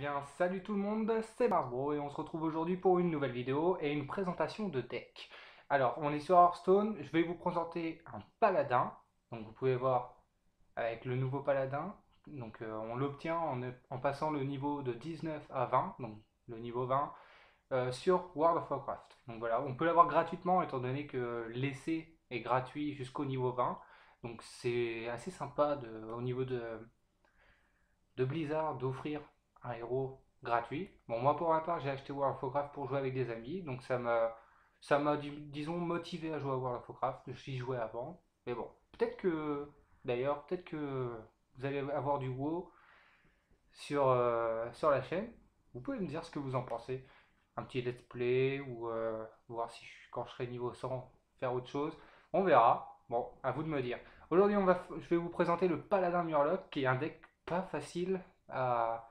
bien, salut tout le monde, c'est Barbro et on se retrouve aujourd'hui pour une nouvelle vidéo et une présentation de deck. Alors, on est sur Hearthstone, je vais vous présenter un paladin. Donc vous pouvez voir avec le nouveau paladin, donc euh, on l'obtient en, passant le niveau de 19 à 20, donc le niveau 20, euh, sur World of Warcraft. Donc voilà, on peut l'avoir gratuitement étant donné que l'essai est gratuit jusqu'au niveau 20. Donc c'est assez sympa au niveau de, de Blizzard d'offrir un héros gratuit. Bon, moi pour ma part, j'ai acheté World of Warcraft pour jouer avec des amis, donc ça m'a, ça disons, motivé à jouer à World of Warcraft. J'y jouais avant, mais bon, peut-être que, d'ailleurs, peut-être que vous allez avoir du WoW sur, euh, sur la chaîne. Vous pouvez me dire ce que vous en pensez. Un petit let's play ou euh, voir si quand je serai niveau 100 faire autre chose. On verra. Bon, à vous de me dire. Aujourd'hui, on va, je vais vous présenter le Paladin Murloc, qui est un deck pas facile à,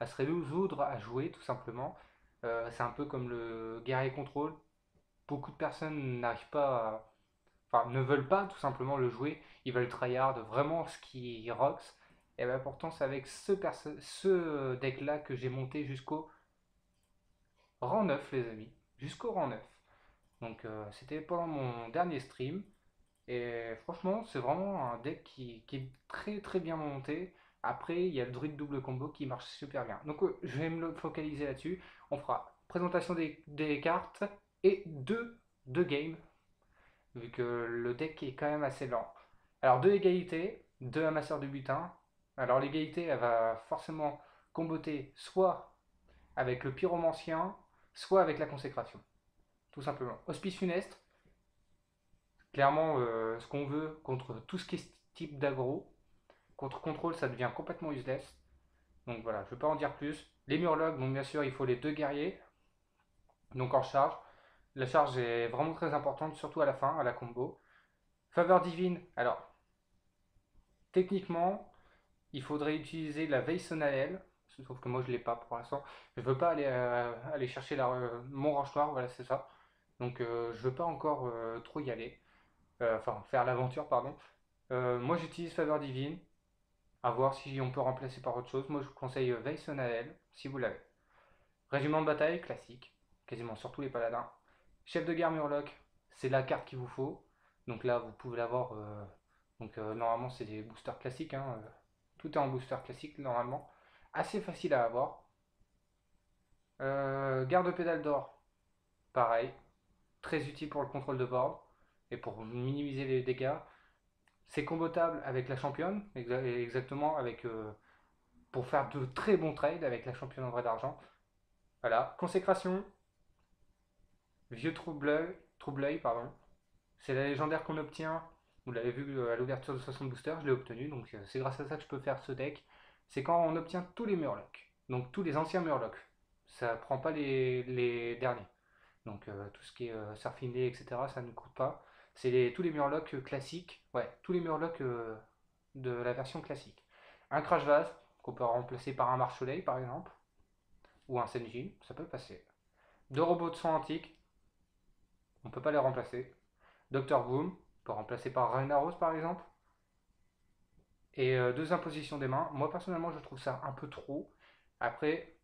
à se résoudre à jouer tout simplement. Euh, c'est un peu comme le guerrier contrôle. Beaucoup de personnes n'arrivent pas à... Enfin, ne veulent pas tout simplement le jouer. Ils veulent tryhard vraiment ce qui rocks. Et bien pourtant c'est avec ce, ce deck là que j'ai monté jusqu'au rang 9 les amis. Jusqu'au rang 9. Donc euh, c'était pendant mon dernier stream. Et franchement c'est vraiment un deck qui, qui est très très bien monté. Après, il y a le druide double combo qui marche super bien. Donc, euh, je vais me focaliser là-dessus. On fera présentation des, cartes et deux, deux games, vu que le deck est quand même assez lent. Alors, deux égalités, deux amasseurs de butin. Alors, l'égalité, elle va forcément comboter soit avec le pyromancien, soit avec la consécration. Tout simplement. Hospice funeste, clairement, euh, ce qu'on veut contre tout ce qui est type d'aggro, Contre contrôle, ça devient complètement useless. Donc voilà, je ne vais pas en dire plus. Les murlocs, donc bien sûr, il faut les deux guerriers. Donc en charge. La charge est vraiment très importante, surtout à la fin, à la combo. Faveur divine, alors, techniquement, il faudrait utiliser la veille sonalelle. Sauf que moi je ne l'ai pas pour l'instant. Je ne veux pas aller, euh, aller chercher la, euh, mon range noir, voilà c'est ça. Donc euh, je ne veux pas encore trop y aller. Enfin, faire l'aventure, pardon. moi j'utilise faveur divine à voir si on peut remplacer par autre chose. Moi, je vous conseille euh, Naël, si vous l'avez. Régiment de bataille, classique, quasiment sur tous les paladins. Chef de guerre Murloc, c'est la carte qu'il vous faut. Donc là, vous pouvez l'avoir. Euh, donc euh, normalement, c'est des boosters classiques. Hein, tout est en booster classique, normalement. Assez facile à avoir. garde pédale d'or, pareil. Très utile pour le contrôle de board et pour minimiser les dégâts. C'est combotable avec la championne, exactement, avec, euh, pour faire de très bons trades avec la championne en vrai d'argent. Voilà, consécration, vieux trouble-œil, pardon. C'est la légendaire qu'on obtient, vous l'avez vu euh, à l'ouverture de 60 boosters, je l'ai obtenu, donc euh, c'est grâce à ça que je peux faire ce deck. C'est quand on obtient tous les Murlocs, donc tous les anciens Murlocs. Ça prend pas les, derniers. Donc tout ce qui est Surfing etc., ça ne coûte pas. C'est tous les murlocs classiques, ouais, tous les murlocs euh, de la version classique. Un crash vase, qu'on peut remplacer par un marche-soleil par exemple, ou un Senjin, ça peut passer. Deux robots de son antique, on peut pas les remplacer. Doctor Boom, on peut remplacer par Rose par exemple. Et euh, deux impositions des mains. Moi personnellement je trouve ça un peu trop. Après,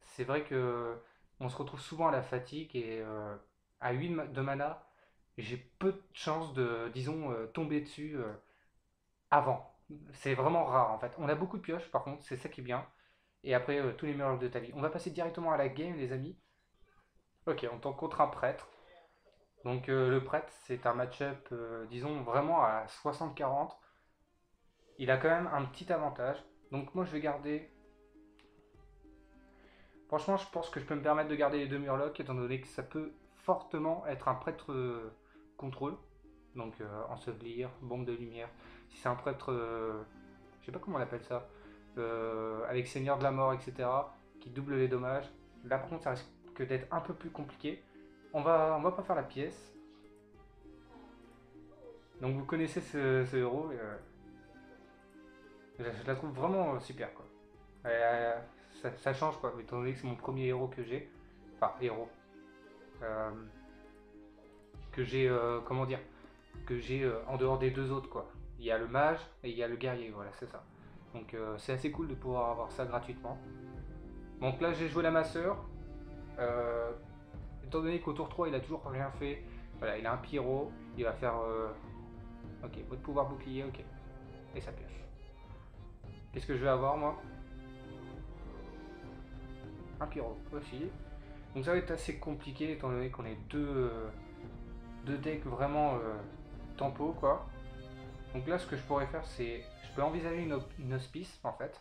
c'est vrai que on se retrouve souvent à la fatigue et euh, à 8 de mana, j'ai peu de chances de, disons, euh, tomber dessus euh, avant. C'est vraiment rare en fait. On a beaucoup de pioches par contre, c'est ça qui est bien. Et après, euh, tous les murs de ta vie. On va passer directement à la game, les amis. Ok, on tombe contre un prêtre. Donc le prêtre, c'est un match-up, disons, vraiment à 60-40. Il a quand même un petit avantage. Donc moi, je vais garder... Franchement, je pense que je peux me permettre de garder les deux murlocs, étant donné que ça peut fortement être un prêtre contrôle, donc euh, ensevelir, bombe de lumière. Si c'est un prêtre, euh, je sais pas comment on appelle ça, euh, avec Seigneur de la Mort, etc., qui double les dommages, là par contre ça risque d'être un peu plus compliqué. On va, on va pas faire la pièce. Donc vous connaissez ce, héros, je, la trouve vraiment super quoi. Ça, change quoi, étant donné que c'est mon premier héros que j'ai. Enfin, héros que j'ai, euh, comment dire, que j'ai euh, en dehors des deux autres, quoi. Il y a le mage et il y a le guerrier, voilà, c'est ça. Donc euh, c'est assez cool de pouvoir avoir ça gratuitement. Donc là j'ai joué la masseur. Euh, étant donné qu'au tour 3 il a toujours rien fait. Voilà, il a un pyro. Il va faire... Ok, votre pouvoir bouclier, ok. Et sa pioche. Qu'est-ce que je vais avoir moi? Un pyro aussi. Donc ça va être assez compliqué étant donné qu'on est deux, deux decks vraiment tempo quoi. Donc là ce que je pourrais faire c'est je peux envisager une, hospice en fait,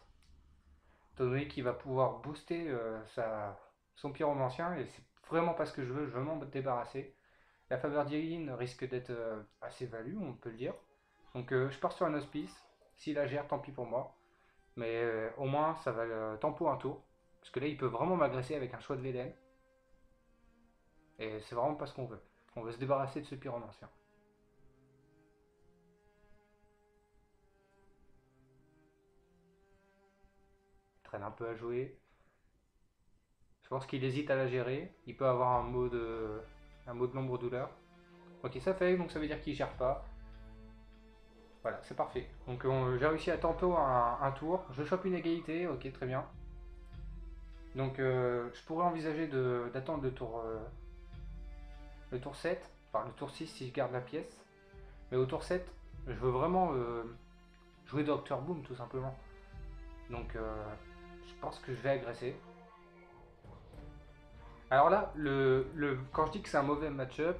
étant donné qu'il va pouvoir booster euh, sa, son pyromancien et c'est vraiment pas ce que je veux, je veux m'en débarrasser. La faveur divine risque d'être euh, assez value, on peut le dire. Donc euh, je pars sur un hospice, s'il la gère tant pis pour moi, mais au moins ça va tempo un tour, parce que là il peut vraiment m'agresser avec un choix de Véden. Et c'est vraiment pas ce qu'on veut. On veut se débarrasser de ce pyromancien. traîne un peu à jouer. Je pense qu'il hésite à la gérer. Il peut avoir un mot de, un mot de nombre douleur. Ok, ça fait, donc ça veut dire qu'il gère pas. Voilà, c'est parfait. Donc j'ai réussi à tantôt un, tour. Je chope une égalité, ok, très bien. Donc euh, je pourrais envisager d'attendre le tour euh, le tour 7, enfin le tour 6 si je garde la pièce. Mais au tour 7, je veux vraiment euh, jouer Doctor Boom tout simplement. Donc je pense que je vais agresser. Alors là, le, quand je dis que c'est un mauvais match-up,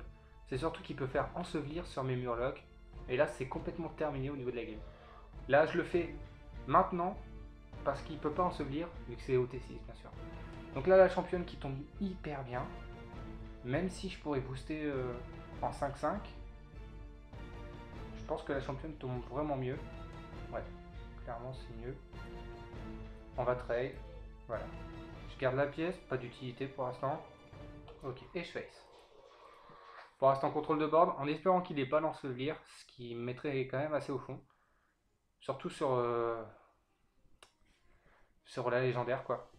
c'est surtout qu'il peut faire ensevelir sur mes murlocs. Et là, c'est complètement terminé au niveau de la game. Là, je le fais maintenant, parce qu'il peut pas ensevelir, vu que c'est OT6, bien sûr. Donc là, la championne qui tombe hyper bien. Même si je pourrais booster euh, en 5-5. Je pense que la championne tombe vraiment mieux. Ouais, clairement c'est mieux. On va trade. Voilà. Je garde la pièce, pas d'utilité pour l'instant. Ok, et je face. Pour l'instant, contrôle de board, en espérant qu'il n'ait pas l'ensevelir, ce qui me mettrait quand même assez au fond. Surtout sur, euh, sur la légendaire, quoi.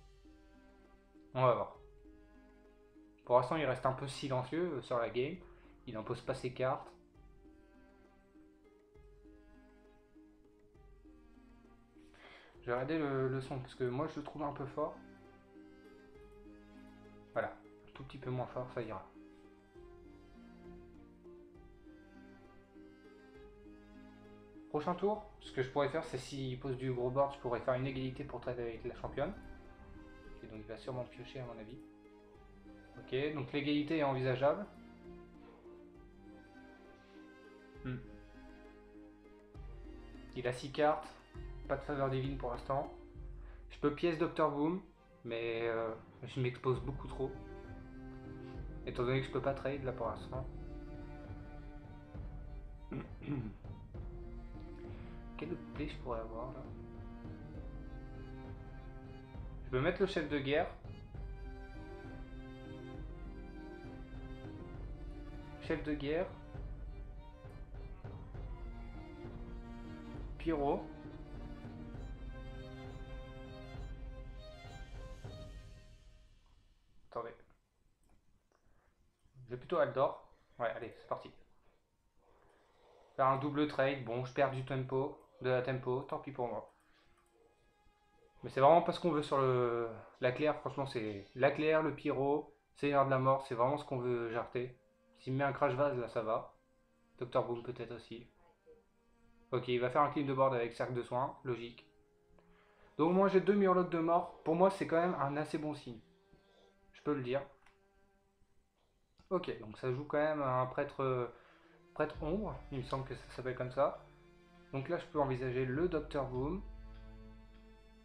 On va voir. Pour l'instant, il reste un peu silencieux euh, sur la game. Il n'impose pas ses cartes. Je vais regarder le, son parce que moi je le trouve un peu fort. Voilà, un tout petit peu moins fort, ça ira. Prochain tour, ce que je pourrais faire, c'est s'il pose du gros board, je pourrais faire une égalité pour traiter avec la championne. Et donc il va sûrement piocher à mon avis. Ok, donc l'égalité est envisageable. Hmm. Il a 6 cartes. Pas de faveur divine pour l'instant. Je peux pièce Doctor Boom, mais euh, je m'expose beaucoup trop. Étant donné que je peux pas trade là pour l'instant. Quel autre play je pourrais avoir là? Je peux mettre le chef de guerre. Chef de guerre. Pyro. Attendez. Je vais plutôt Aldor. Ouais, allez, c'est parti. Faire un double trade. Bon, je perds du tempo, de la tempo. Tant pis pour moi. Mais c'est vraiment pas ce qu'on veut sur le la claire. Franchement, c'est la claire, le pyro, Seigneur de la mort. C'est vraiment ce qu'on veut jarter. S'il me met un crash vase, là, ça va. Docteur Boom, peut-être aussi. Ok, il va faire un clean de board avec cercle de soins. Logique. Donc, moi, j'ai deux murlocs de mort. Pour moi, c'est quand même un assez bon signe je peux le dire. Ok, donc ça joue quand même un prêtre, prêtre ombre, il me semble que ça s'appelle comme ça. Donc là, je peux envisager le Docteur Boom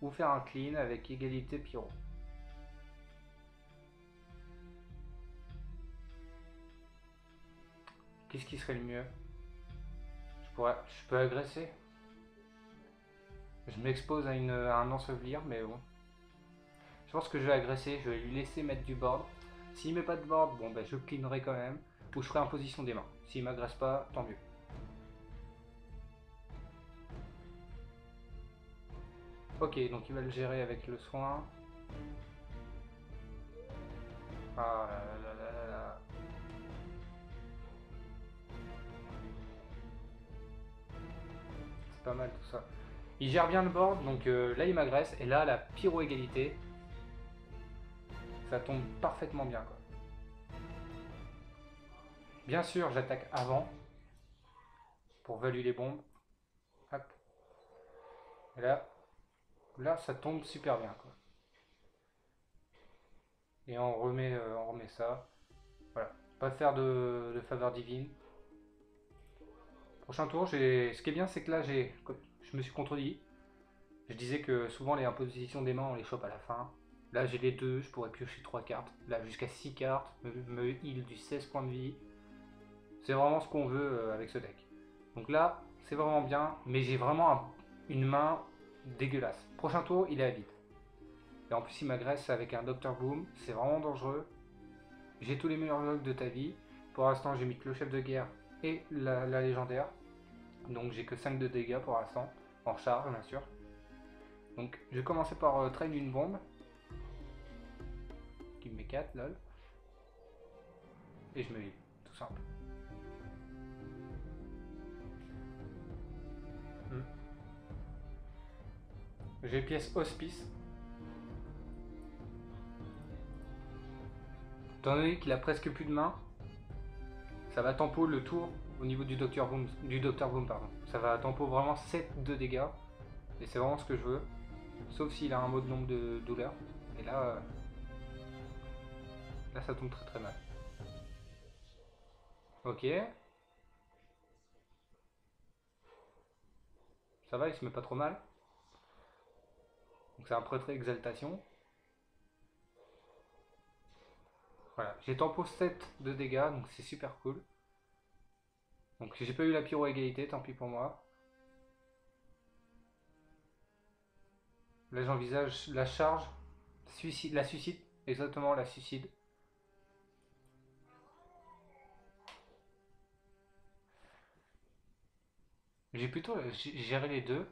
ou faire un clean avec égalité pyro. Qu'est-ce qui serait le mieux? Je, pourrais, je peux agresser? Je m'expose à, une, à un ensevelir, mais bon. Je pense que je vais agresser, je vais lui laisser mettre du board. S'il met pas de board, bon ben je cleanerai quand même. Ou je ferai en position des mains. S'il m'agresse pas, tant mieux. Ok, donc il va le gérer avec le soin. Ah là là là. Pas mal tout ça. Il gère bien le board, donc euh, là il m'agresse. Et là, la pyro égalité, ça tombe parfaitement bien. Quoi. Bien sûr, j'attaque avant pour valuer les bombes. Hop. Et là, là, ça tombe super bien. Quoi. Et on remet, euh, on remet ça. Voilà. Pas faire de faveur divine. Prochain tour, ce qui est bien, c'est que là, je me suis contredit. Je disais que souvent les impositions des mains, on les chope à la fin. Là, j'ai les deux, je pourrais piocher trois cartes. Là, jusqu'à 6 cartes, me, heal du 16 points de vie. C'est vraiment ce qu'on veut euh, avec ce deck. Donc là, c'est vraiment bien, mais j'ai vraiment une main dégueulasse. Prochain tour, il est à vide. Et en plus, il m'agresse avec un Doctor Boom. C'est vraiment dangereux. J'ai tous les meilleurs logs de ta vie. Pour l'instant, j'ai mis que le chef de guerre et la, légendaire. Donc j'ai que 5 de dégâts pour l'instant. En charge, bien sûr. Donc je vais commencer par euh, train une bombe. Qui me met 4, lol. Et je me vis, tout simple. Hmm. J'ai pièce hospice. Étant donné qu'il a presque plus de main, ça va tempo le tour au niveau du Docteur Boom, du Docteur Boom pardon. Ça va tempo vraiment 7 de dégâts. Et c'est vraiment ce que je veux. Sauf s'il a un mode nombre de douleur. Et là, euh, là ça tombe très très mal. Ok. Ça va, il se met pas trop mal. Donc c'est un prêtre exaltation. Voilà, j'ai tempo 7 de dégâts, donc c'est super cool. Donc j'ai pas eu la pyro égalité, tant pis pour moi. Là j'envisage la charge, la suicide, exactement la suicide. J'ai plutôt géré les deux.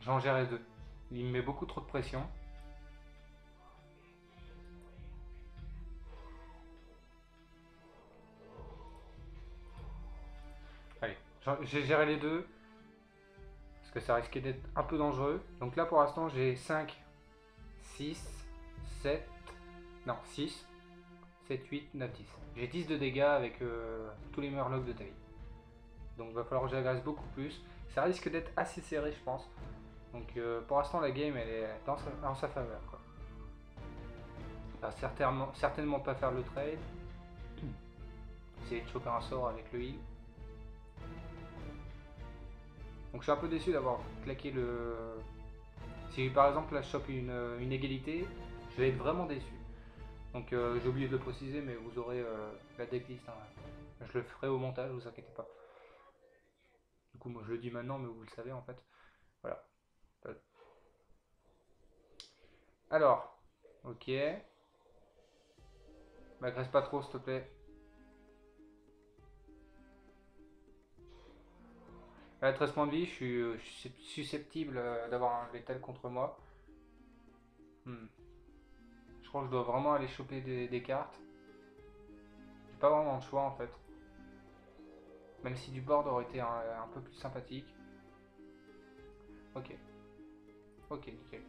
J'en gère les deux. Il me met beaucoup trop de pression. Allez, j'ai géré les deux. Parce que ça risquait d'être un peu dangereux. Donc là pour l'instant j'ai 5, 6, 7, non 6, 7, 8, 9, 10. J'ai 10 de dégâts avec euh, tous les murlocs de ta vie. Donc va falloir que j'agresse beaucoup plus. Ça risque d'être assez serré je pense. Donc euh, pour l'instant la game elle est dans sa, faveur. Quoi. va certainement, certainement pas faire le trade. Essayer de choper un sort avec le heal. Donc je suis un peu déçu d'avoir claqué le... Si par exemple là je chope une, une, égalité, je vais être vraiment déçu. Donc euh, j'ai oublié de le préciser mais vous aurez euh, la decklist. Hein. Je le ferai au montage, vous inquiétez pas. Du coup moi je le dis maintenant mais vous le savez en fait. Voilà. Alors, ok. M'agresse pas trop, s'il te plaît. À 13 points de vie, je suis, susceptible euh, d'avoir un létal contre moi. Hmm. Je crois que je dois vraiment aller choper des, cartes. J'ai pas vraiment de choix en fait. Même si du board aurait été un peu plus sympathique. Ok. Ok, nickel.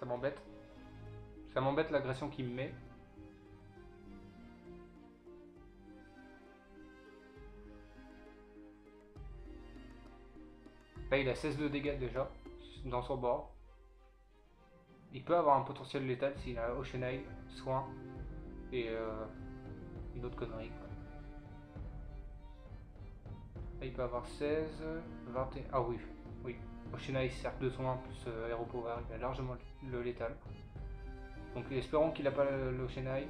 Ça m'embête. Ça m'embête l'agression qu'il me met. Là, il a 16 de dégâts déjà dans son bord. Il peut avoir un potentiel létal s'il a Ocean Eye, soin et euh, une autre connerie il peut avoir 16, 21. Ah oui, oui. Oshina il cercle de son 1 plus euh, Power, il a largement le létal. Donc espérons qu'il n'a pas l'Oceanai.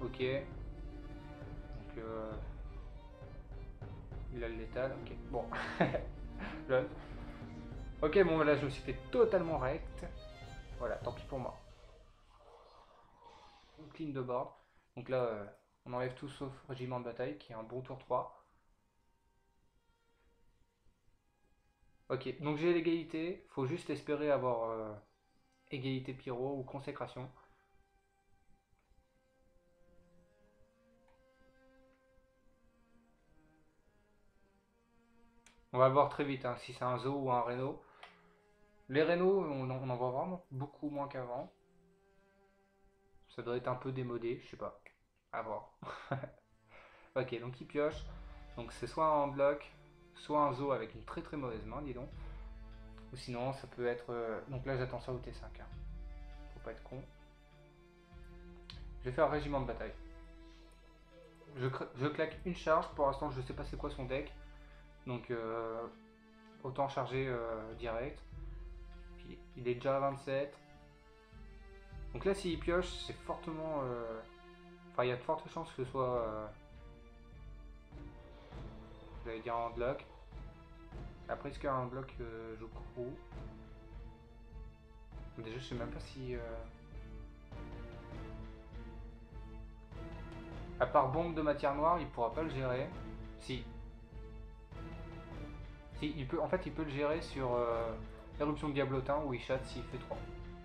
Ok. Donc euh, il a le létal, ok. Bon. Ok, bon là je me suis fait totalement rect. Voilà, tant pis pour moi. Clean de board. Donc là, euh, on enlève tout sauf régiment de bataille qui est un bon tour 3. Ok, donc j'ai l'égalité. Faut juste espérer avoir euh, égalité pyro ou consécration. On va voir très vite, hein, si c'est un zoo ou un Reno. Les Renault, on, on, en voit vraiment beaucoup moins qu'avant. Ça doit être un peu démodé, je sais pas. À voir. ok, donc il pioche. Donc c'est soit en bloc, soit un zoo avec une très très mauvaise main, dis donc. Ou sinon, ça peut être... euh, Donc là, j'attends ça au T5. hein. Faut pas être con. Je vais faire régiment de bataille. Je, je claque une charge. Pour l'instant, je sais pas c'est quoi son deck. Donc, euh, autant charger euh, direct. Il est déjà à 27. Donc là, s'il pioche, c'est fortement... Enfin, il y a de fortes chances que ce soit... J'allais dire en bloc. Après, est-ce qu'il y a un bloc euh, je crois? Déjà, je sais même pas si... euh, À part bombe de matière noire, il pourra pas le gérer. Si. Si, il peut, en fait, il peut le gérer sur euh, éruption de diablotin où il chatte s'il fait 3.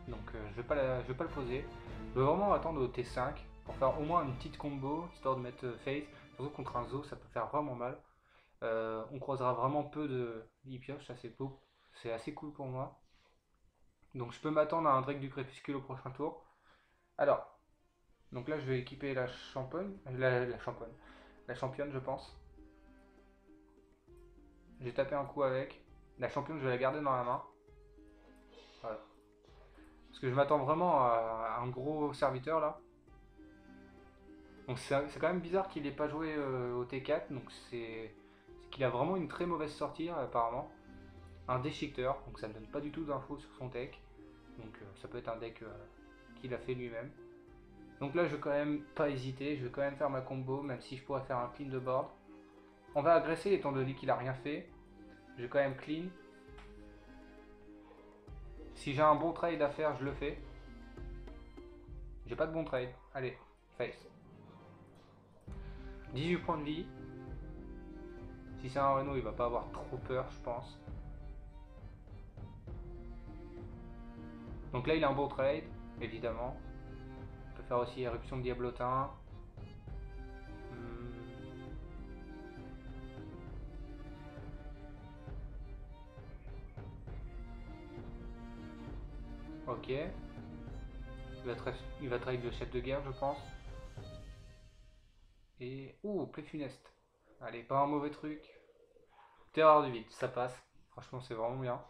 Donc, euh, je vais pas la- je vais pas le poser. Je vais vraiment attendre au T5 pour faire au moins une petite combo, histoire de mettre euh, face. Surtout contre un zoo, ça peut faire vraiment mal. Euh, on croisera vraiment peu de pioche, ça c'est beau. C'est assez cool pour moi. Donc je peux m'attendre à un Drake du Crépuscule au prochain tour. Alors, donc là je vais équiper la championne, la, la championne, la championne je pense. J'ai tapé un coup avec. La championne je vais la garder dans la main. Voilà. Parce que je m'attends vraiment à un gros serviteur là. Donc c'est quand même bizarre qu'il n'ait pas joué euh, au T4. Donc c'est qu'il a vraiment une très mauvaise sortie apparemment. Un déchiqueteur, donc ça ne donne pas du tout d'infos sur son deck. Donc euh, ça peut être un deck euh, qu'il a fait lui-même. Donc là je vais quand même pas hésiter, je vais quand même faire ma combo, même si je pourrais faire un clean de board. On va agresser étant donné qu'il a rien fait. Je vais quand même clean. Si j'ai un bon trade à faire, je le fais. J'ai pas de bon trade. Allez, face. 18 points de vie. Si c'est un Renault, il va pas avoir trop peur, je pense. Donc là, il a un beau trade, évidemment. On peut faire aussi éruption de diablotin. Hmm. Ok. Il va, il le chef de guerre, je pense. Et... Ouh, plaie funeste. Allez, pas un mauvais truc. Terreur du vide, ça passe. Franchement, c'est vraiment bien.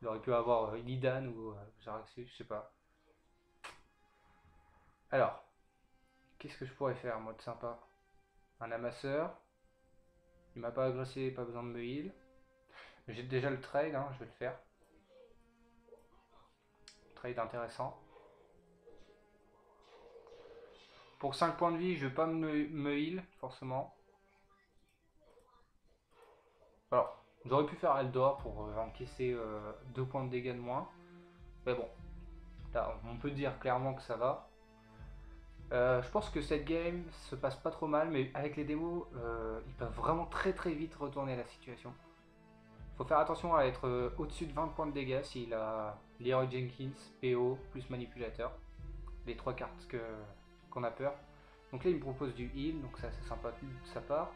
Il aurait pu avoir euh, Illidan ou euh, Jaraxxus, je sais pas. Alors, qu'est-ce que je pourrais faire, moi, de sympa? Un amasseur. Il m'a pas agressé, pas besoin de me heal. J'ai déjà le trade, hein, je vais le faire. Trade intéressant. Pour 5 points de vie, je vais pas me heal, forcément. Alors, j'aurais pu faire Eldor pour euh, encaisser 2 points de dégâts de moins. Mais bon, là, on peut dire clairement que ça va. Euh, je pense que cette game se passe pas trop mal, mais avec les démos, euh, ils peuvent vraiment très très vite retourner la situation. Faut faire attention à être euh, au-dessus de 20 points de dégâts s'il a Leroy Jenkins, PO, plus manipulateur. Les trois cartes qu'on a peur. Donc là, il me propose du heal, donc ça c'est sympa de sa part.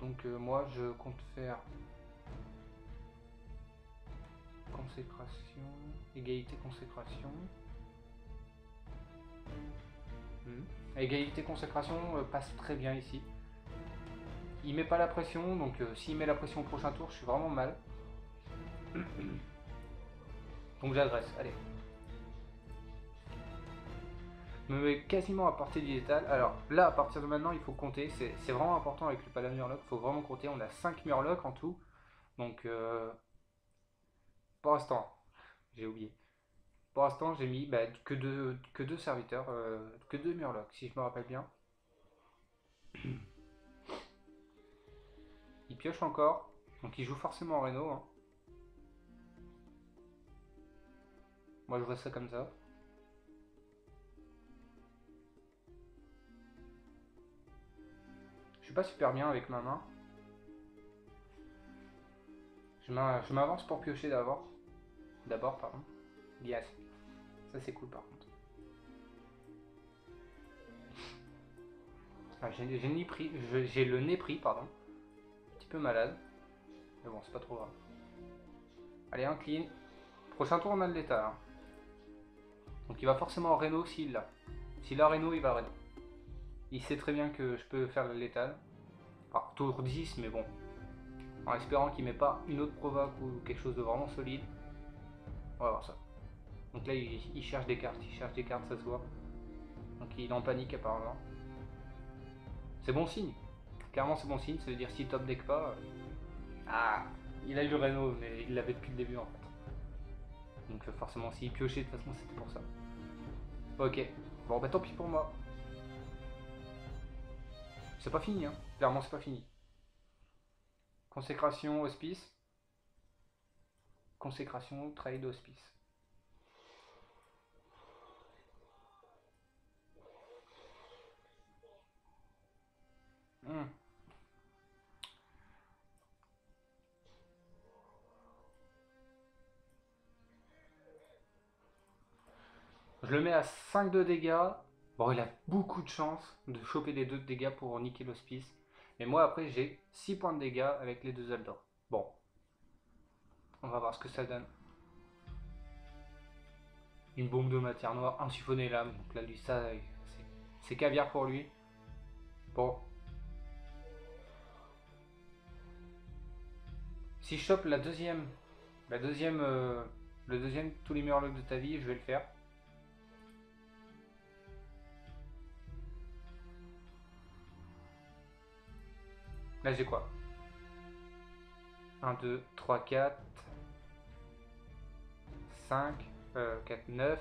Donc euh, moi, je compte faire consécration, égalité consécration. Hmm. Égalité consécration euh, passe très bien ici. Il met pas la pression, donc euh, s'il met la pression au prochain tour, je suis vraiment mal. donc j'adresse, allez. Me mets quasiment à portée du létal. Alors là, à partir de maintenant, il faut compter. C'est c'est vraiment important avec le Paladin Murloc. Il faut vraiment compter. On a 5 Murlocs en tout. Donc, euh, pour l'instant, j'ai oublié. Pour l'instant, j'ai mis bah, que, deux, que deux serviteurs, euh, que deux Murlocs, si je me rappelle bien. Il pioche encore. Donc, il joue forcément en Reno. hein. Moi, je vois ça comme ça. Suis pas super bien avec ma main. Je m'a- je m'avance pour piocher d'abord. D'abord, pardon. Yes. Ça c'est cool par contre. Ah, j'ai le nez pris, pardon. Petite peu malade. Mais bon, c'est pas trop grave. Allez, un clean. Prochain tour, on a létal. hein. Donc il va forcément en Reno s'il l'a. S'il a Reno, il va Reno. Il sait très bien que je peux faire le létal. Alors, tour 10, mais bon. En espérant qu'il met pas une autre provoque ou quelque chose de vraiment solide. On va voir ça. Donc là, il, cherche des cartes. Il cherche des cartes, ça se voit. Donc il est en panique apparemment. C'est bon signe. Clairement, c'est bon signe. Ça veut dire s'il top deck pas. euh, Ah Il a eu Reno, mais il l'avait depuis le début en fait. Donc euh, forcément, s'il piochait, de toute façon, c'était pour ça. Ok. Bon, bah tant pis pour moi. C'est pas fini, hein. Clairement, c'est pas fini. Consécration, hospice. Consécration, trade, hospice. Hmm. Je le mets à 5 de dégâts. Bon, il a beaucoup de chance de choper les 2 de dégâts pour niquer l'hospice. Mais moi, après, j'ai 6 points de dégâts avec les deux Eldor. Bon. On va voir ce que ça donne. Une bombe de matière noire, un siphonné lame. Donc là, lui, ça, c'est- caviar pour lui. Bon. Si je chope la deuxième, la deuxième, euh, le deuxième tous les meilleurs de ta vie, je vais le faire. Là j'ai quoi? 1, 2, 3, 4, 5, euh, 4, 9.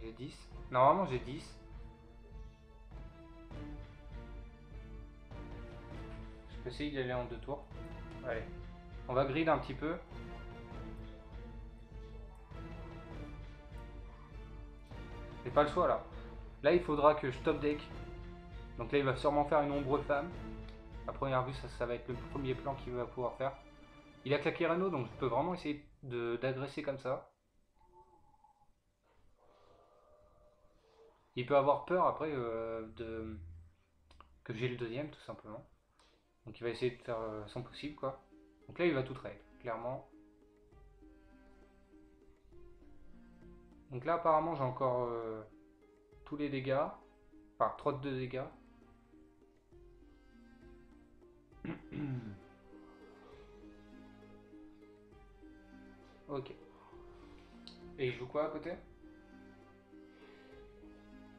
J'ai 10. Normalement j'ai 10. Je peux essayer d'y aller en deux tours. Allez. On va grid un petit peu. J'ai pas le choix là. Là il faudra que je top deck. Donc là il va sûrement faire une ombre femme. À première vue ça, va être le premier plan qu'il va pouvoir faire. Il a claqué Reno donc je peux vraiment essayer d'agresser comme ça. Il peut avoir peur après euh, de que j'ai le deuxième tout simplement. Donc il va essayer de faire euh, son possible quoi. Donc là il va tout trade, clairement. Donc là apparemment j'ai encore euh, tous les dégâts. Enfin 3 de 2 dégâts. ok. Et il joue quoi à côté?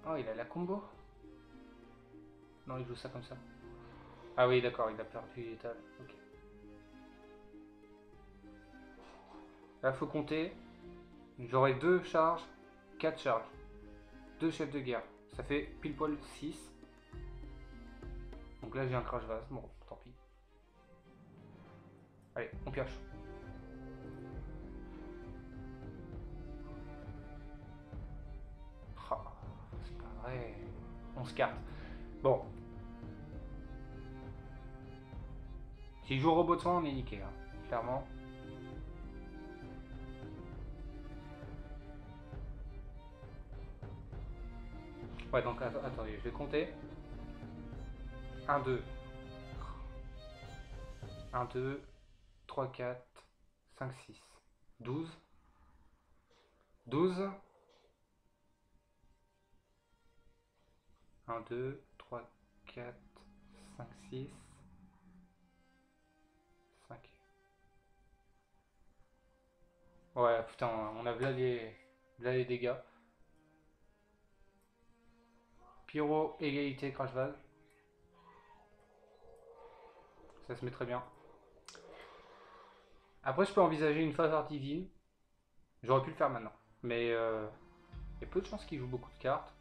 Oh il a la combo? Non il joue ça comme ça. Ah oui, d'accord, il a perdu l'étal. Ok. Là, faut compter. J'aurai deux charges, quatre charges. Deux chefs de guerre. Ça fait pile poil 6. Donc là, j'ai un crash vase. Bon, tant. Allez, on pioche. Ah, c'est pas vrai. On se carte. Bon, S'il joue robot de soin, on est niqué, hein, clairement. Ouais, donc att- attendez, je vais compter. 1, 2. 1, 2, 3, 4, 5, 6. 12. 12. 1, 2, 3, 4, 5, 6. 5. Ouais, putain, on a là les, là les dégâts. Pyro, égalité, crash vase. Ça se met très bien. Après, je peux envisager une phase divine. J'aurais pu le faire maintenant. Mais euh, il y a peu de chances qu'il joue beaucoup de cartes.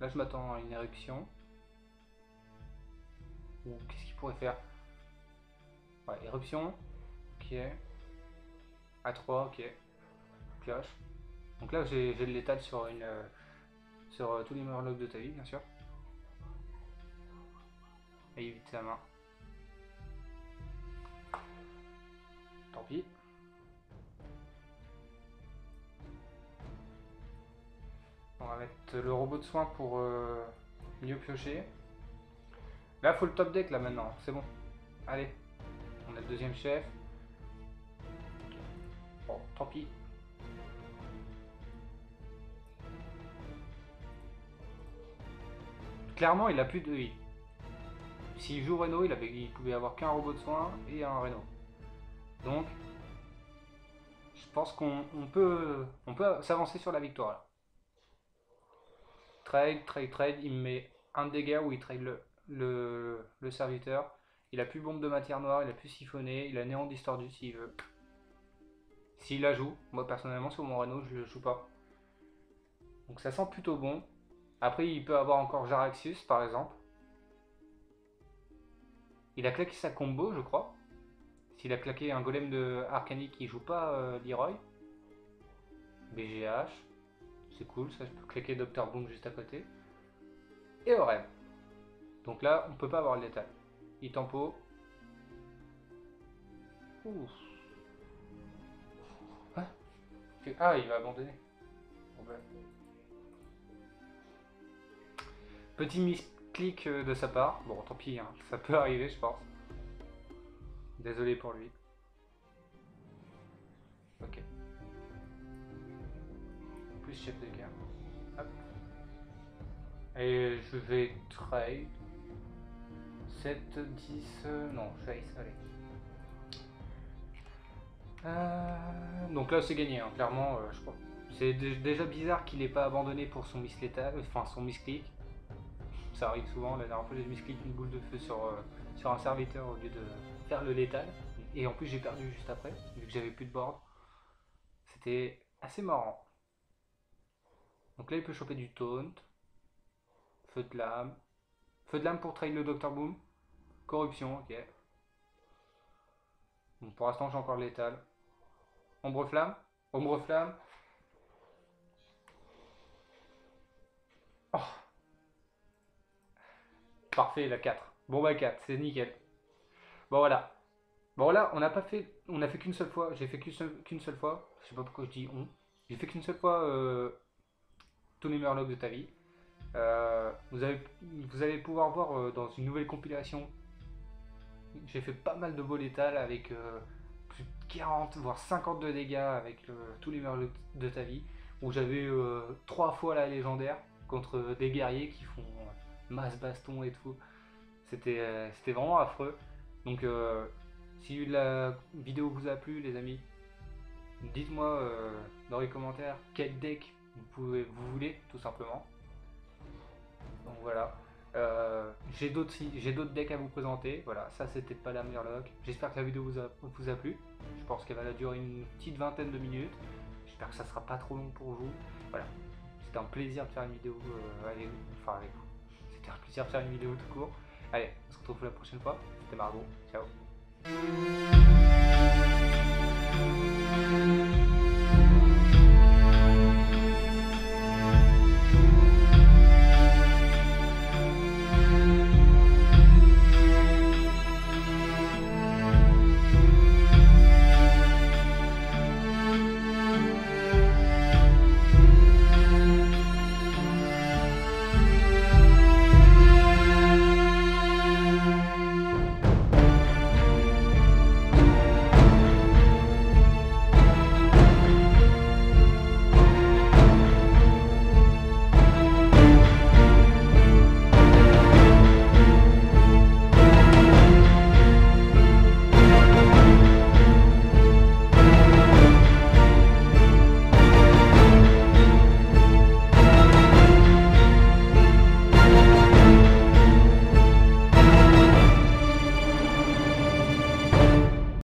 Là, je m'attends à une éruption. Ou qu'est-ce qu'il pourrait faire? Ouais, éruption. Ok. A3, ok. Cloche. Donc là, j'ai de l'étal sur une. euh, sur euh, tous les murlocs de ta vie, bien sûr. Et évite sa main. Tant pis. On va mettre le robot de soin pour euh, mieux piocher. Là, faut le top deck là maintenant, c'est bon. Allez, on a le deuxième chef. Bon, tant pis. Clairement, il a plus de. S'il joue Renault, il, avait... il pouvait avoir qu'un robot de soin et un Renault. Donc, je pense qu'on peut, on peut s'avancer sur la victoire là. Trade, trade, trade, il me met un dégât où il trade le, le, serviteur. Il a plus bombe de matière noire, il a plus siphonné, il a néant distordu s'il veut. S'il la joue, moi personnellement sur mon Renault je le joue pas. Donc ça sent plutôt bon. Après il peut avoir encore Jaraxius par exemple. Il a claqué sa combo je crois. S'il a claqué un golem de Arcanic qui joue pas euh, Leroy. BGH. C'est cool, ça je peux claquer Dr Boom juste à côté. Et Orem. Donc là, on peut pas avoir le létal. Il tempo. Ouf. Ah, il va abandonner. Ben. Petit misclick euh, de sa part. Bon, tant pis, hein. ça peut arriver, je pense. Désolé pour lui. Ok. Plus chef de guerre. Hop. Et je vais trade. 7, 10, non, face, allez. Euh, donc là c'est gagné, hein, clairement, euh, je crois. C'est déjà bizarre qu'il n'ait pas abandonné pour son miss létal, enfin son misclick. Ça arrive souvent, la dernière fois j'ai misclick une boule de feu euh, sur un serviteur au lieu de le létal. Et en plus j'ai perdu juste après, vu que j'avais plus de board. C'était assez marrant. Donc là il peut choper du taunt. Feu de lame. Feu de lame pour trail le Dr Boom. Corruption, ok. pour l'instant j'ai encore létal. Ombre flamme. Ombre flamme. Oh. Parfait la 4. Bon bah 4, c'est nickel. Bon voilà. Bon là, on n'a pas fait, on a fait qu'une seule fois. J'ai fait qu'une seule, fois. Je sais pas pourquoi je dis on. J'ai fait qu'une seule fois euh, tous les Murlocs de ta vie. Euh, vous, avez, vous allez pouvoir voir euh, dans une nouvelle compilation. J'ai fait pas mal de beaux avec plus de 40 voire 50 de dégâts avec tous les Murlocs de ta vie. Où j'avais trois fois la légendaire contre des guerriers qui font masse baston et tout. C'était vraiment affreux. Donc si la vidéo vous a plu, les amis, dites-moi euh, dans les commentaires quel deck vous, pouvez, vous voulez, tout simplement. Donc voilà. Euh, j'ai d'autres decks à vous présenter. Voilà, ça c'était pas la Murloc. J'espère que la vidéo vous a, vous a plu. Je pense qu'elle va durer une petite vingtaine de minutes. J'espère que ça sera pas trop long pour vous. Voilà. C'était un plaisir de faire une vidéo euh, avec, enfin avec vous. C'était un plaisir de faire une vidéo tout court. Allez, on se retrouve la prochaine fois. C'était Margot. Ciao.